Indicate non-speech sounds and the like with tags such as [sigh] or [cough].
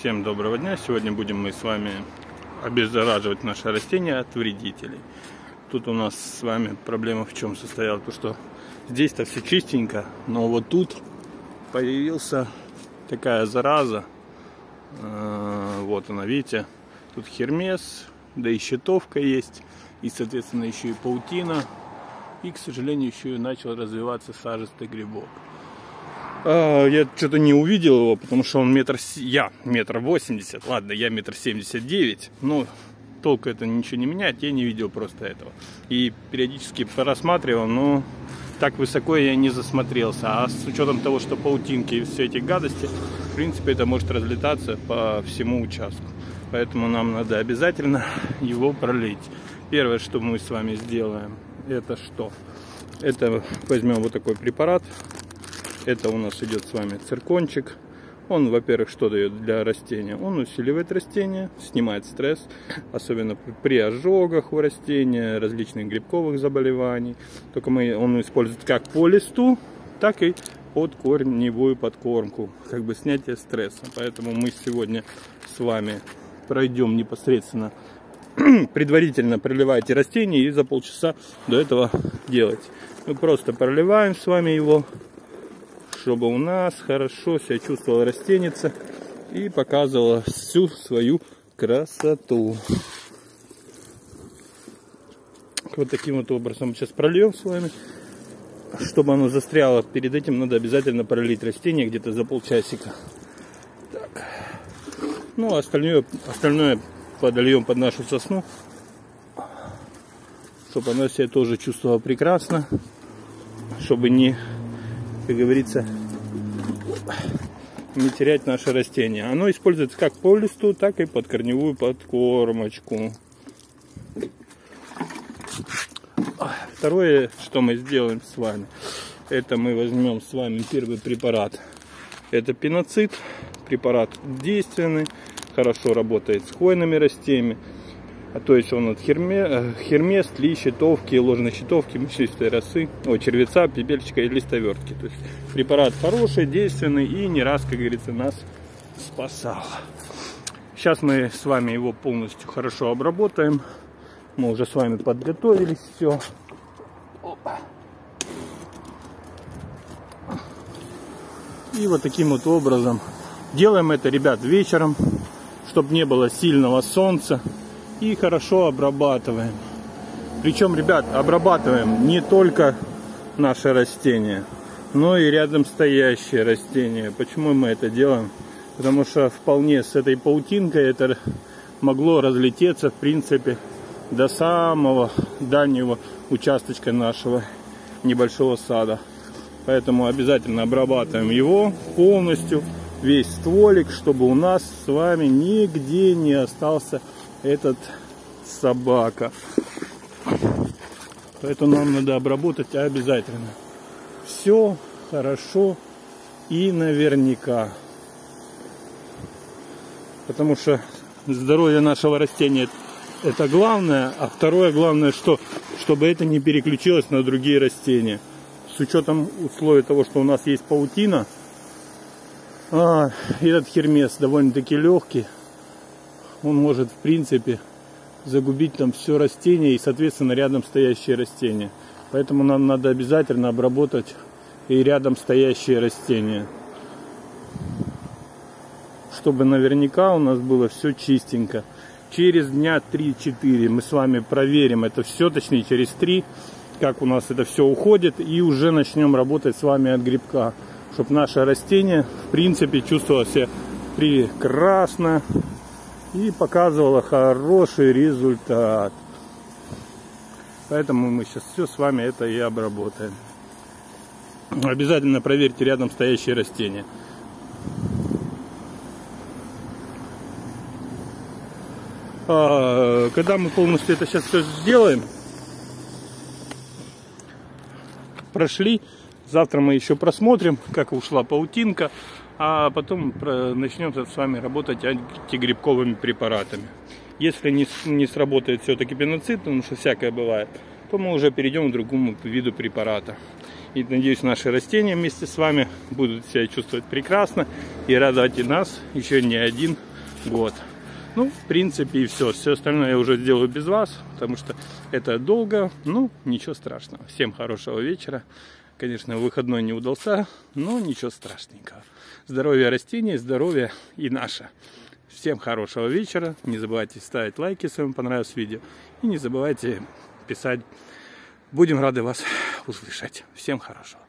Всем доброго дня! Сегодня будем мы с вами обеззараживать наши растения от вредителей. Тут у нас с вами проблема в чем состояла, то что здесь-то все чистенько, но вот тут появился такая зараза. Э, вот она, видите, тут хермес, да и щитовка есть, и, соответственно, еще и паутина. И, к сожалению, еще и начал развиваться сажистый грибок. А, я что-то не увидел его, потому что он метр... Я метр восемьдесят. Ладно, я метр семьдесят девять. Но толку это ничего не меняет. Я не видел просто этого. И периодически просматривал, но так высоко я не засмотрелся. А с учетом того, что паутинки и все эти гадости, в принципе, это может разлетаться по всему участку. Поэтому нам надо обязательно [laughs] его пролить. Первое, что мы с вами сделаем, это что? Это возьмем вот такой препарат это у нас идет с вами циркончик. Он, во-первых, что дает для растения? Он усиливает растение, снимает стресс, особенно при ожогах у растения, различных грибковых заболеваний. Только мы, он использует как по листу, так и под корневую подкормку, как бы снятие стресса. Поэтому мы сегодня с вами пройдем непосредственно [clears throat] предварительно проливайте растения и за полчаса до этого делать. Мы просто проливаем с вами его чтобы у нас хорошо себя чувствовала растеница и показывала всю свою красоту. Вот таким вот образом сейчас прольем с вами. Чтобы оно застряло, перед этим надо обязательно пролить растение где-то за полчасика. Так. Ну, а остальное, остальное подольем под нашу сосну, чтобы она себя тоже чувствовала прекрасно, чтобы не как говорится, не терять наше растение. Оно используется как по листу, так и под корневую подкормочку. Второе, что мы сделаем с вами, это мы возьмем с вами первый препарат. Это пеноцид, препарат действенный, хорошо работает с хвойными растениями. А то есть он от херме, э, хермес, тли, щитовки, ложной щитовки, мучистой росы, о, червеца, пепельчика и листовертки. То есть препарат хороший, действенный и не раз, как говорится, нас спасал. Сейчас мы с вами его полностью хорошо обработаем. Мы уже с вами подготовились все. Опа. И вот таким вот образом делаем это, ребят, вечером, чтобы не было сильного солнца и хорошо обрабатываем. Причем, ребят, обрабатываем не только наше растение, но и рядом стоящие растения. Почему мы это делаем? Потому что вполне с этой паутинкой это могло разлететься, в принципе, до самого дальнего участочка нашего небольшого сада. Поэтому обязательно обрабатываем его полностью, весь стволик, чтобы у нас с вами нигде не остался этот собака. Поэтому нам надо обработать обязательно. Все хорошо и наверняка. Потому что здоровье нашего растения это главное, а второе главное, что чтобы это не переключилось на другие растения. С учетом условий того, что у нас есть паутина, а, этот хермес довольно-таки легкий, он может в принципе загубить там все растение и соответственно рядом стоящие растения. Поэтому нам надо обязательно обработать и рядом стоящие растения. Чтобы наверняка у нас было все чистенько. Через дня 3-4 мы с вами проверим это все, точнее через 3, как у нас это все уходит. И уже начнем работать с вами от грибка. Чтобы наше растение в принципе чувствовало себя прекрасно, и показывала хороший результат. Поэтому мы сейчас все с вами это и обработаем. Обязательно проверьте рядом стоящие растения. А, когда мы полностью это сейчас все сделаем, прошли, завтра мы еще просмотрим, как ушла паутинка, а потом начнем с вами работать антигрибковыми препаратами. Если не, не сработает все-таки пеноцид, потому что всякое бывает, то мы уже перейдем к другому виду препарата. И надеюсь, наши растения вместе с вами будут себя чувствовать прекрасно и радовать и нас еще не один Вот. Ну, в принципе, и все. Все остальное я уже сделаю без вас, потому что это долго. Ну, ничего страшного. Всем хорошего вечера. Конечно, выходной не удался, но ничего страшненького. Здоровья растений, здоровья и наше. Всем хорошего вечера. Не забывайте ставить лайки, если вам понравилось видео. И не забывайте писать. Будем рады вас услышать. Всем хорошего.